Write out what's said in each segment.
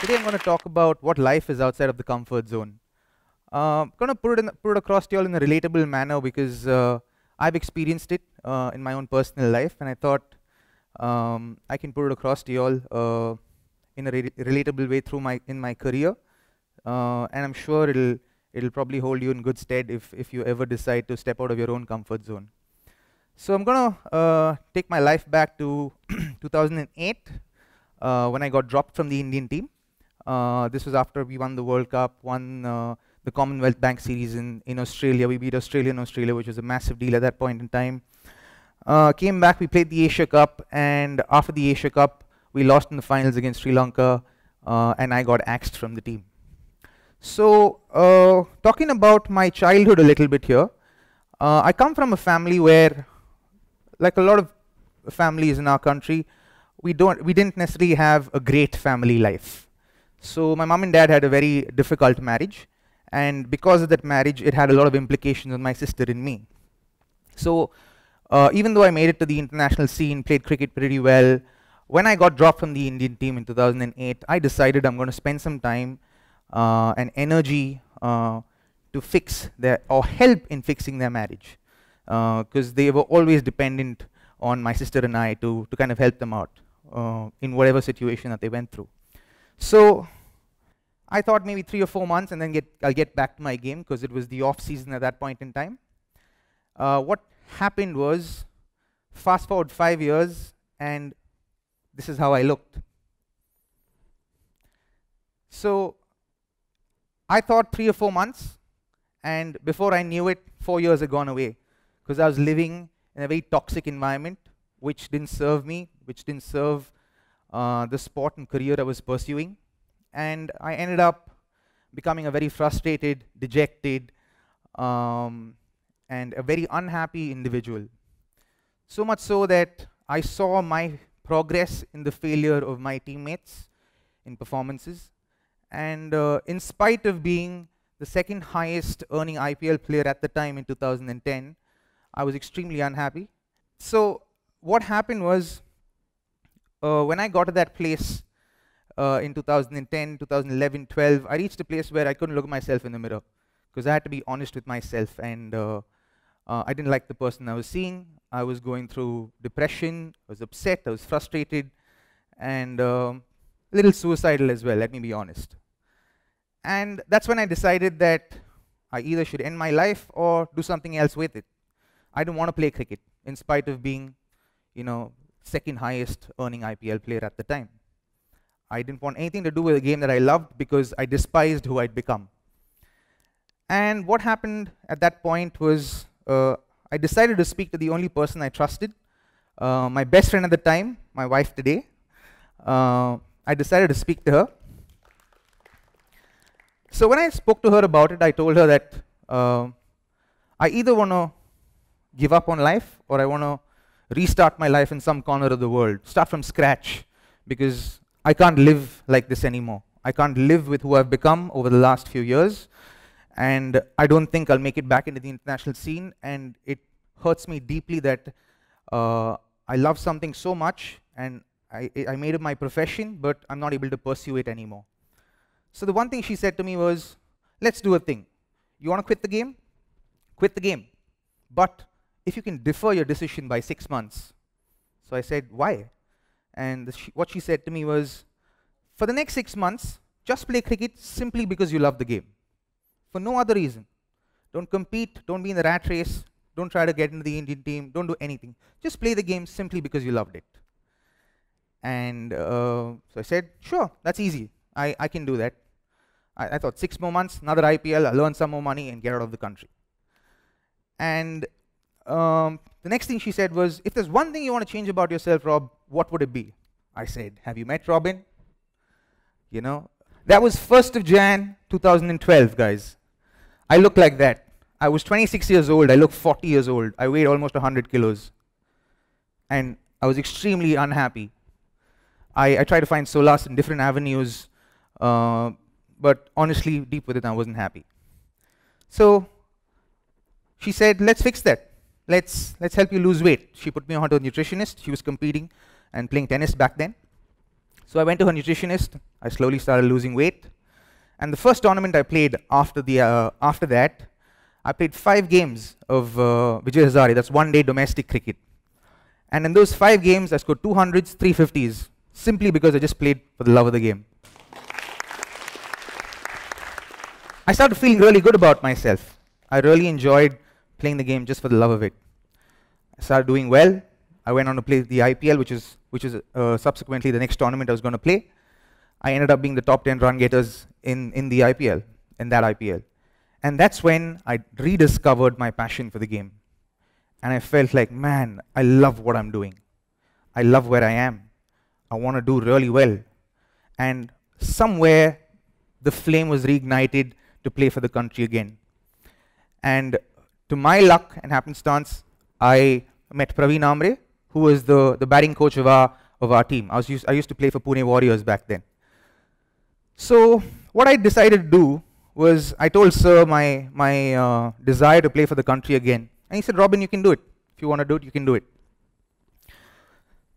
Today I'm going to talk about what life is outside of the comfort zone. Uh, I'm going to put it, in, put it across to you all in a relatable manner because uh, I've experienced it uh, in my own personal life and I thought um, I can put it across to you all uh, in a re relatable way through my in my career uh, and I'm sure it'll it'll probably hold you in good stead if, if you ever decide to step out of your own comfort zone. So I'm going to uh, take my life back to 2008 uh, when I got dropped from the Indian team. Uh, this was after we won the World Cup, won uh, the Commonwealth Bank Series in, in Australia. We beat Australia in Australia, which was a massive deal at that point in time. Uh, came back, we played the Asia Cup, and after the Asia Cup, we lost in the finals against Sri Lanka, uh, and I got axed from the team. So, uh, talking about my childhood a little bit here, I come from a family where, like a lot of families in our country, we don't, we didn't necessarily have a great family life. So my mom and dad had a very difficult marriage, and because of that marriage, it had a lot of implications on my sister and me. So uh, even though I made it to the international scene, played cricket pretty well, when I got dropped from the Indian team in 2008, I decided I'm going to spend some time uh, and energy uh, to fix their or help in fixing their marriage because uh, they were always dependent on my sister and I to, to kind of help them out uh, in whatever situation that they went through. So I thought maybe three or four months and then get, I'll get back to my game because it was the off season at that point in time. Uh, what happened was, fast forward five years and this is how I looked. So I thought three or four months and before I knew it, four years had gone away because I was living in a very toxic environment which didn't serve me, which didn't serve uh, the sport and career I was pursuing. And I ended up becoming a very frustrated, dejected, um, and a very unhappy individual. So much so that I saw my progress in the failure of my teammates in performances. And uh, in spite of being the second highest earning IPL player at the time in 2010, I was extremely unhappy. So what happened was uh, when I got to that place uh, in 2010, 2011, 12, I reached a place where I couldn't look at myself in the mirror because I had to be honest with myself and uh, uh, I didn't like the person I was seeing. I was going through depression, I was upset, I was frustrated, and um, a little suicidal as well, let me be honest. And that's when I decided that I either should end my life or do something else with it. I didn't want to play cricket in spite of being, you know, second highest earning IPL player at the time. I didn't want anything to do with a game that I loved because I despised who I'd become. And what happened at that point was uh, I decided to speak to the only person I trusted, uh, my best friend at the time, my wife today. Uh, I decided to speak to her. So when I spoke to her about it, I told her that uh, I either want to give up on life or I want to restart my life in some corner of the world, start from scratch, because I can't live like this anymore. I can't live with who I've become over the last few years, and I don't think I'll make it back into the international scene, and it hurts me deeply that uh, I love something so much, and I, I made it my profession, but I'm not able to pursue it anymore. So the one thing she said to me was, let's do a thing. You want to quit the game? Quit the game. But if you can defer your decision by six months. So I said, why? And what she said to me was, for the next six months, just play cricket simply because you love the game. For no other reason. Don't compete, don't be in the rat race, don't try to get into the Indian team, don't do anything. Just play the game simply because you loved it. And uh, so I said, sure, that's easy. I, I can do that. I, I thought six more months, another IPL, I'll earn some more money and get out of the country. And um, the next thing she said was, if there's one thing you want to change about yourself, Rob, what would it be? I said, have you met Robin? You know, that was 1st of Jan 2012, guys. I look like that. I was 26 years old. I look 40 years old. I weighed almost 100 kilos. And I was extremely unhappy. I, I tried to find solace in different avenues, uh, but honestly, deep within, I wasn't happy. So she said, let's fix that let's, let's help you lose weight. She put me on to a nutritionist. She was competing and playing tennis back then. So I went to her nutritionist. I slowly started losing weight. And the first tournament I played after, the, uh, after that, I played five games of uh, Vijay Hazare. That's one day domestic cricket. And in those five games, I scored 200s, 350s, simply because I just played for the love of the game. I started feeling really good about myself. I really enjoyed playing the game just for the love of it. I started doing well. I went on to play the IPL, which is, which is uh, subsequently the next tournament I was going to play. I ended up being the top 10 run getters in, in the IPL, in that IPL. And that's when I rediscovered my passion for the game. And I felt like, man, I love what I'm doing. I love where I am. I want to do really well. And somewhere the flame was reignited to play for the country again. And to my luck and happenstance, I met Praveen Amre, who was the, the batting coach of our, of our team. I, was used, I used to play for Pune Warriors back then. So what I decided to do was I told Sir my, my uh, desire to play for the country again. And he said, Robin, you can do it. If you want to do it, you can do it.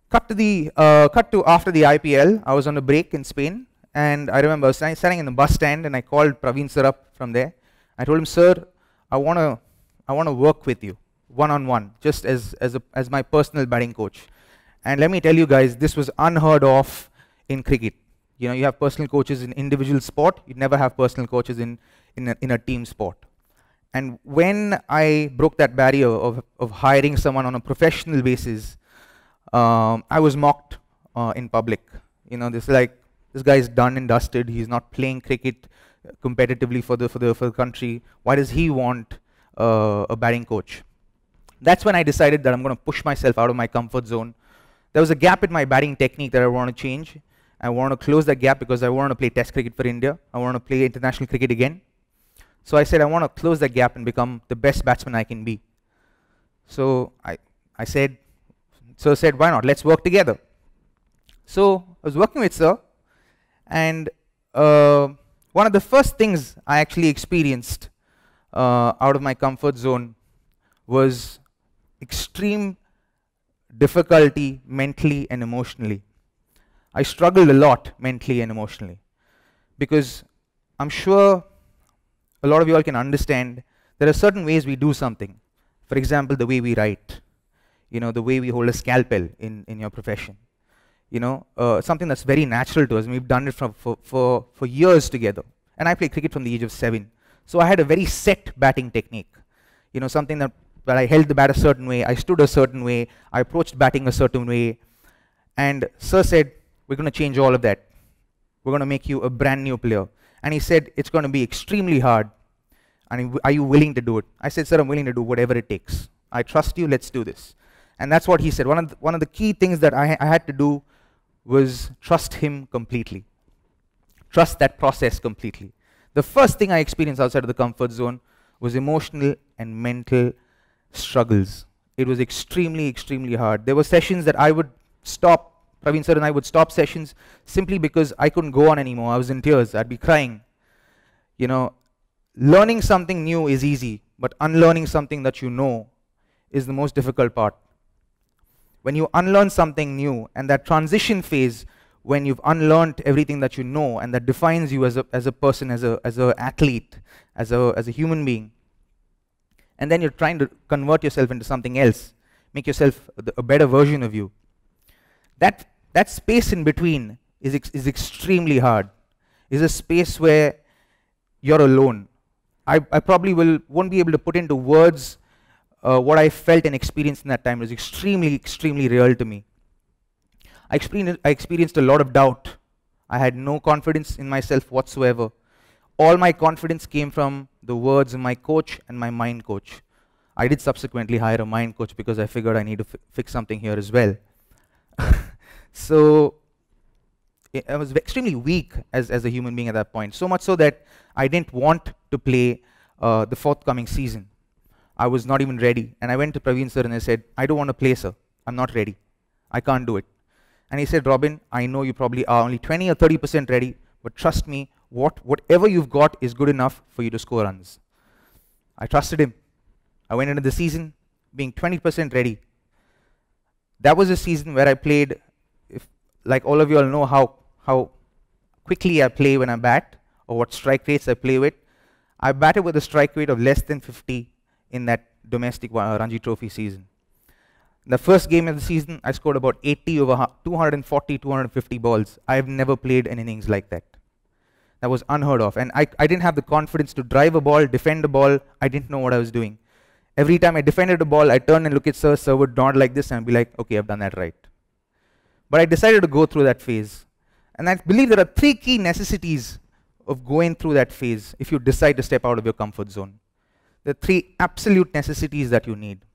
Cut to, the, uh, cut to after the IPL, I was on a break in Spain. And I remember I was standing in the bus stand and I called Praveen Sir up from there. I told him, Sir, I want to I wanna work with you one-on-one, just as, as, a, as my personal batting coach. And let me tell you guys, this was unheard of in cricket. You know, you have personal coaches in individual sport. You never have personal coaches in, in, a, in a team sport. And when I broke that barrier of, of hiring someone on a professional basis, um, I was mocked uh, in public. You know, this like, this guy is done and dusted. He's not playing cricket competitively for the, for the, for the country. Why does he want uh, a batting coach? That's when I decided that I'm going to push myself out of my comfort zone. There was a gap in my batting technique that I want to change. I want to close that gap because I want to play test cricket for India. I want to play international cricket again. So I said I want to close that gap and become the best batsman I can be. So I, I said, Sir said, why not? Let's work together. So I was working with Sir, and uh, one of the first things I actually experienced uh, out of my comfort zone was extreme difficulty mentally and emotionally. I struggled a lot mentally and emotionally because I'm sure a lot of you all can understand there are certain ways we do something. For example, the way we write, you know, the way we hold a scalpel in, in your profession. You know, uh, something that's very natural to us. And we've done it for, for, for, for years together. And I played cricket from the age of seven. So I had a very set batting technique. You know, something that that I held the bat a certain way, I stood a certain way, I approached batting a certain way. And Sir said, We're going to change all of that. We're going to make you a brand new player. And he said, It's going to be extremely hard. And are you willing to do it? I said, Sir, I'm willing to do whatever it takes. I trust you, let's do this. And that's what he said. One of the, one of the key things that I, I had to do was trust him completely. Trust that process completely. The first thing I experienced outside of the comfort zone was emotional and mental struggles. It was extremely, extremely hard. There were sessions that I would stop, Praveen sir and I would stop sessions simply because I couldn't go on anymore. I was in tears. I'd be crying. You know, learning something new is easy, but unlearning something that you know is the most difficult part. When you unlearn something new and that transition phase when you've unlearned everything that you know and that defines you as a, as a person, as a as an athlete, as a, as a human being, and then you're trying to convert yourself into something else, make yourself a better version of you. That, that space in between is, ex is extremely hard, is a space where you're alone. I, I probably will, won't be able to put into words uh, what I felt and experienced in that time. It was extremely, extremely real to me. I experienced, I experienced a lot of doubt. I had no confidence in myself whatsoever all my confidence came from the words of my coach and my mind coach. I did subsequently hire a mind coach because I figured I need to fix something here as well. so I was extremely weak as, as a human being at that point, so much so that I didn't want to play uh, the forthcoming season. I was not even ready. And I went to Praveen sir and I said, I don't want to play, sir. I'm not ready. I can't do it. And he said, Robin, I know you probably are only 20 or 30% ready, but trust me, what, whatever you've got is good enough for you to score runs. I trusted him. I went into the season being 20% ready. That was a season where I played, if, like all of you all know how how quickly I play when I bat or what strike rates I play with. I batted with a strike rate of less than 50 in that domestic uh, Ranji Trophy season. The first game of the season, I scored about 80 over 240, 250 balls. I've never played an innings like that. That was unheard of. And I, I didn't have the confidence to drive a ball, defend a ball. I didn't know what I was doing. Every time I defended a ball, I'd turn and look at Sir. Sir would nod like this and be like, okay, I've done that right. But I decided to go through that phase. And I believe there are three key necessities of going through that phase if you decide to step out of your comfort zone. The three absolute necessities that you need.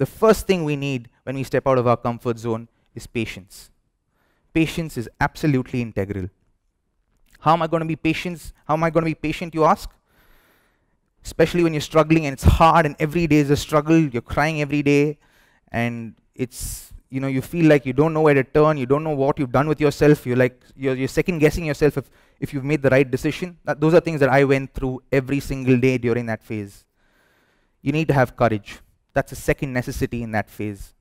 The first thing we need when we step out of our comfort zone is patience. Patience is absolutely integral. How am I going to be patient? How am I going to be patient, you ask? Especially when you're struggling and it's hard and every day is a struggle, you're crying every day, and it's, you know, you feel like you don't know where to turn, you don't know what you've done with yourself, you're like, you're, you're second guessing yourself if, if you've made the right decision. That, those are things that I went through every single day during that phase. You need to have courage. That's a second necessity in that phase.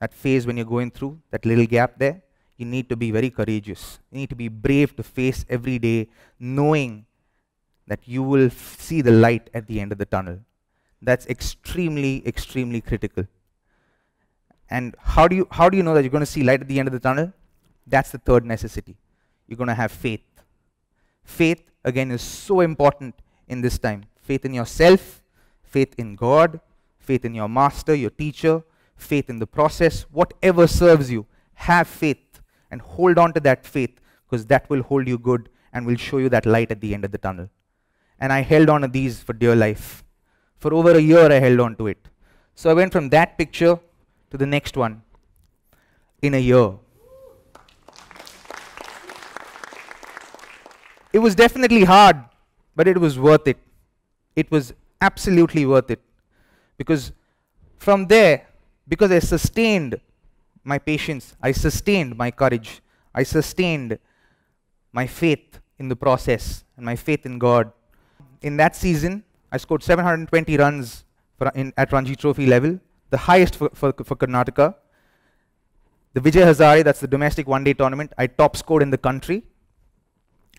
That phase when you're going through that little gap there, you need to be very courageous. You need to be brave to face every day, knowing that you will see the light at the end of the tunnel. That's extremely, extremely critical. And how do you, how do you know that you're going to see light at the end of the tunnel? That's the third necessity. You're going to have faith. Faith, again, is so important in this time. Faith in yourself, faith in God, faith in your master, your teacher, faith in the process, whatever serves you. Have faith and hold on to that faith because that will hold you good and will show you that light at the end of the tunnel. And I held on to these for dear life. For over a year, I held on to it. So I went from that picture to the next one in a year. It was definitely hard, but it was worth it. It was absolutely worth it. Because from there, because I sustained my patience, I sustained my courage, I sustained my faith in the process and my faith in God. In that season, I scored 720 runs in, at Ranji Trophy level, the highest for, for, for Karnataka. The Vijay Hazare, that's the domestic one-day tournament, I top scored in the country.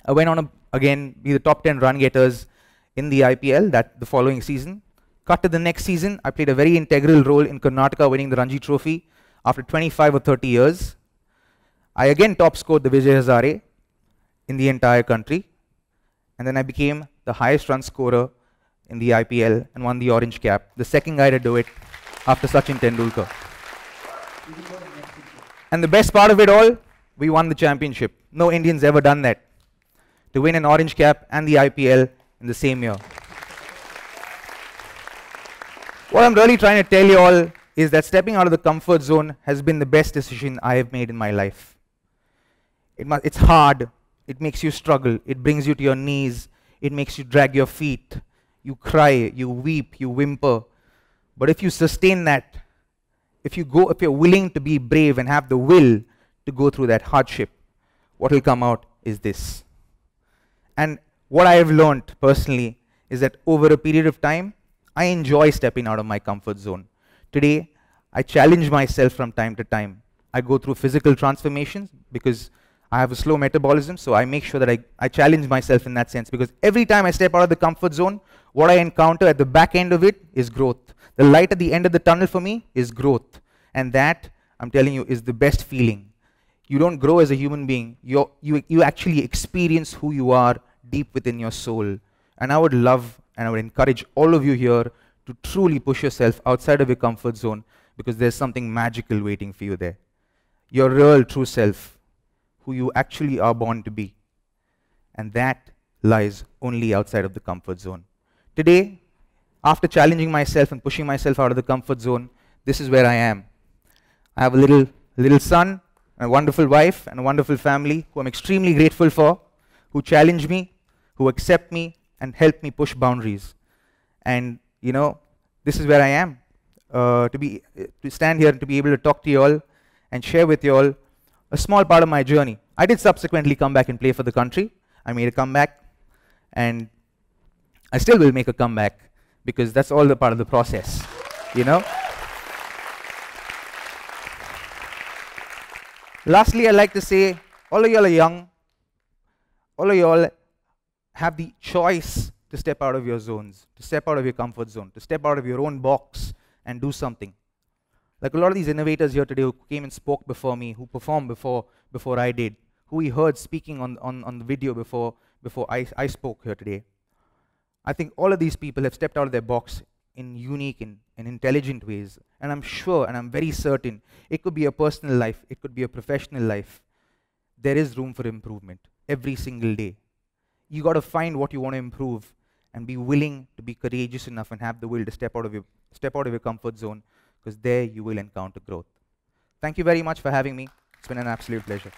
I went on a, again be the top 10 run getters in the IPL that the following season. Cut to the next season, I played a very integral role in Karnataka winning the Ranji Trophy after 25 or 30 years. I again top scored the Vijay Hazare in the entire country. And then I became the highest run scorer in the IPL and won the orange cap, the second guy to do it after Sachin Tendulkar. And the best part of it all, we won the championship. No Indians ever done that. To win an orange cap and the IPL in the same year. What I'm really trying to tell you all is that stepping out of the comfort zone has been the best decision I have made in my life. It it's hard. It makes you struggle. It brings you to your knees. It makes you drag your feet. You cry, you weep, you whimper. But if you sustain that, if you go, if you're willing to be brave and have the will to go through that hardship, what will come out is this. And what I have learned personally is that over a period of time, I enjoy stepping out of my comfort zone. Today, I challenge myself from time to time. I go through physical transformations because I have a slow metabolism, so I make sure that I, I challenge myself in that sense because every time I step out of the comfort zone, what I encounter at the back end of it is growth. The light at the end of the tunnel for me is growth. And that, I'm telling you, is the best feeling. You don't grow as a human being, you you, you actually experience who you are deep within your soul. And I would love and I would encourage all of you here to truly push yourself outside of your comfort zone because there's something magical waiting for you there. Your real true self, who you actually are born to be. And that lies only outside of the comfort zone. Today, after challenging myself and pushing myself out of the comfort zone, this is where I am. I have a little, little son, a wonderful wife, and a wonderful family who I'm extremely grateful for, who challenge me, who accept me, and help me push boundaries. And, you know, this is where I am. Uh, to, be, to stand here and to be able to talk to you all and share with you all a small part of my journey. I did subsequently come back and play for the country. I made a comeback, and I still will make a comeback because that's all the part of the process, you know. Lastly, I'd like to say, all of you all are young, all of you all have the choice to step out of your zones, to step out of your comfort zone, to step out of your own box and do something. Like a lot of these innovators here today who came and spoke before me, who performed before, before I did, who we heard speaking on, on, on the video before, before I, I spoke here today. I think all of these people have stepped out of their box in unique and, and intelligent ways. And I'm sure and I'm very certain it could be a personal life, it could be a professional life. There is room for improvement every single day. You got to find what you want to improve and be willing to be courageous enough and have the will to step out of your, step out of your comfort zone because there you will encounter growth. Thank you very much for having me. It's been an absolute pleasure.